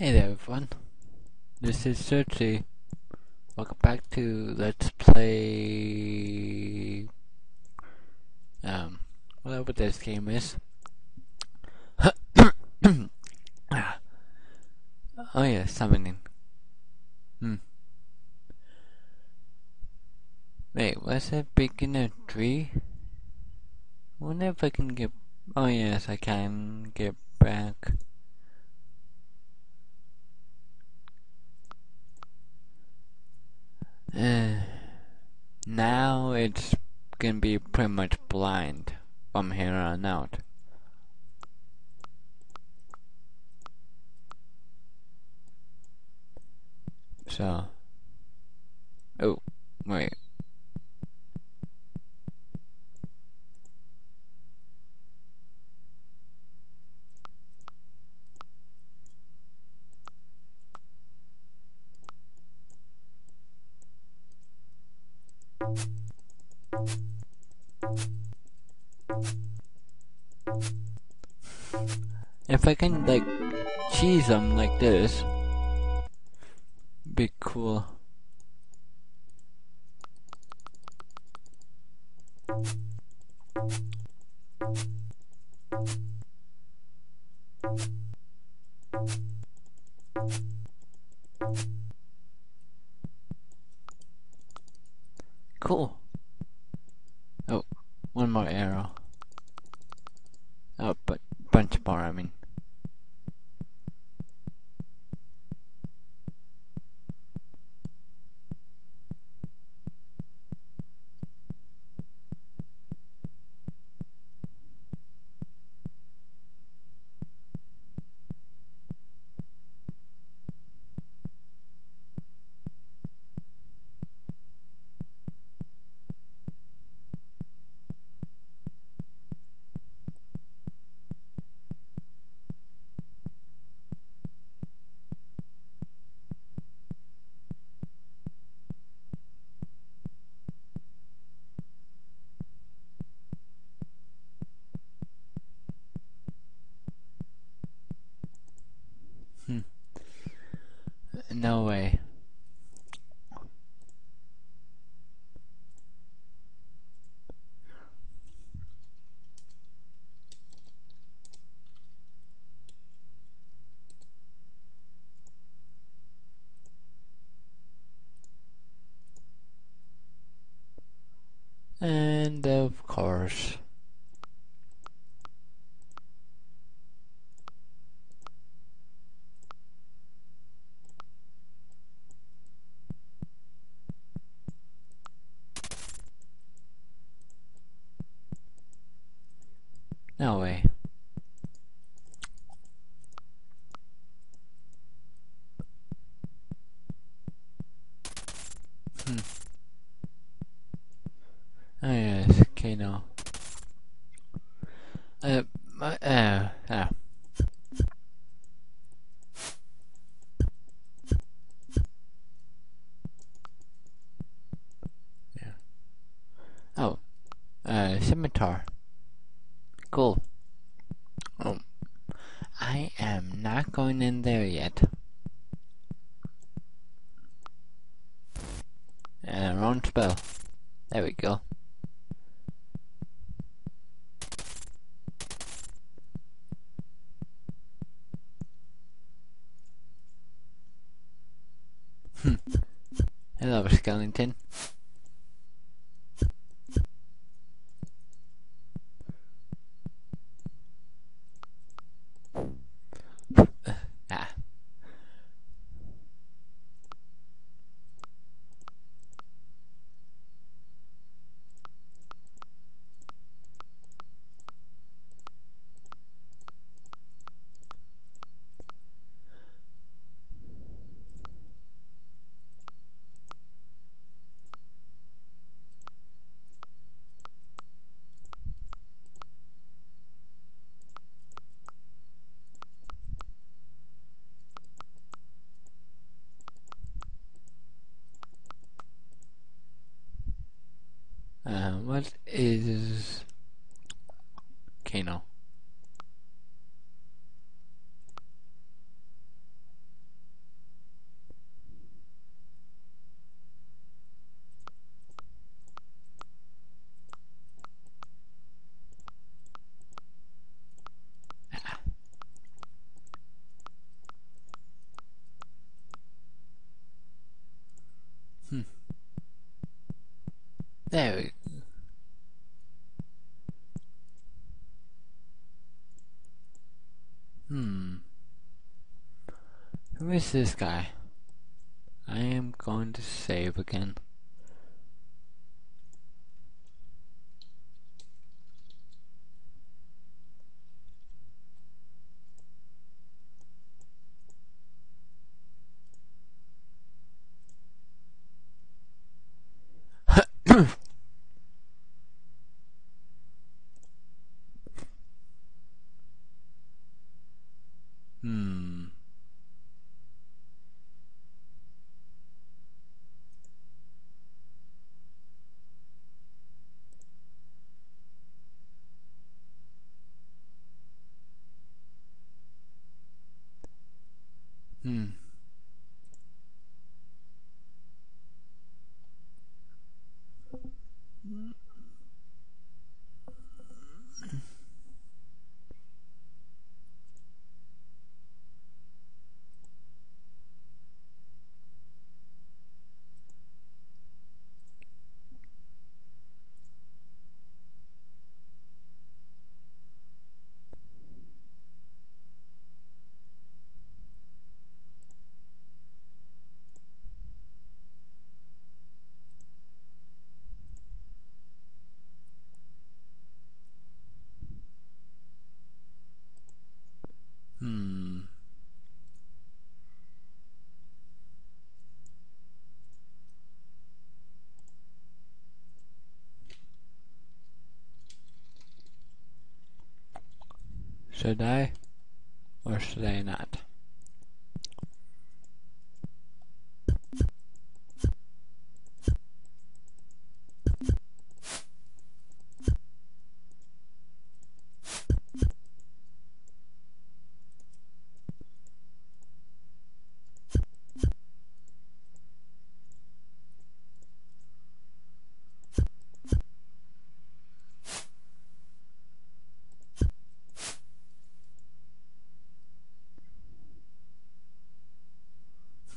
Hey there everyone, this is Searchy. Welcome back to Let's Play... Um, whatever this game is. oh yeah, summoning. Hmm. Wait, was that beginner tree? wonder if I can get... Oh yes, I can get back. Uh, now it's gonna be pretty much blind from here on out. So, oh, wait. I can, like, cheese them like this, be cool. Cool. No way. Hmm. Oh yes, okay now. Uh, my, uh, ah. Yeah. Oh, uh, scimitar. Hello, Skellington. Uh, what is Kano? Hmm. There we is this guy? I am going to save again. hmm. Hmm. Hmm. Should I? Or should I not?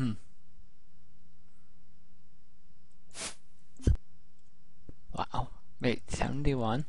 Hmm. Wow. Wait, 71?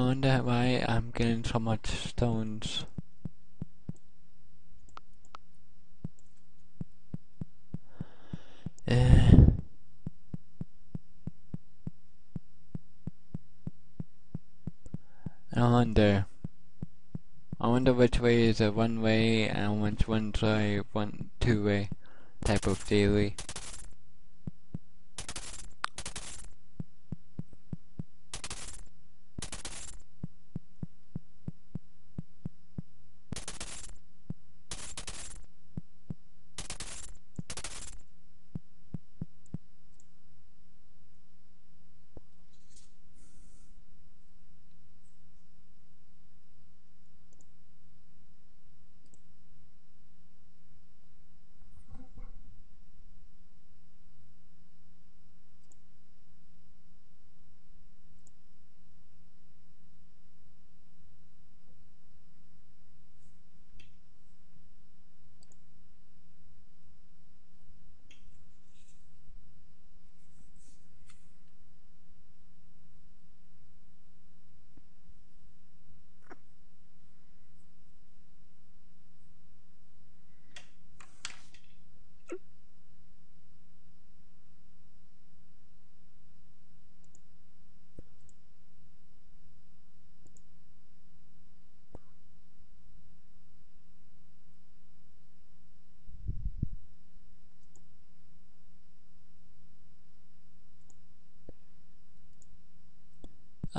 I wonder why I'm getting so much stones. Uh, I wonder. I wonder which way is a one way and which one's a one two way type of daily.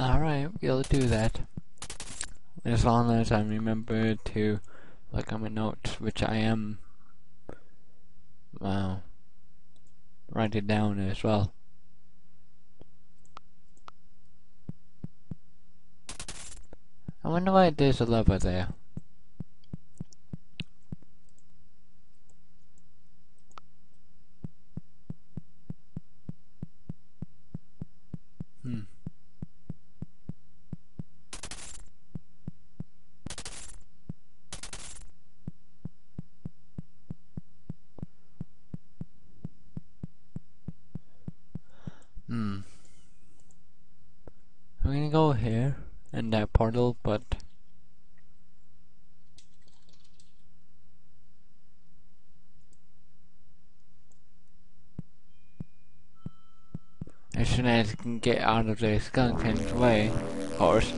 Alright, we'll do that. As long as I remember to look at my notes, which I am, write it down as well. I wonder why there's a lever there. Hmm. Hmm. I'm gonna go here in that portal, but as soon as I can get out of the skeleton's way, of course.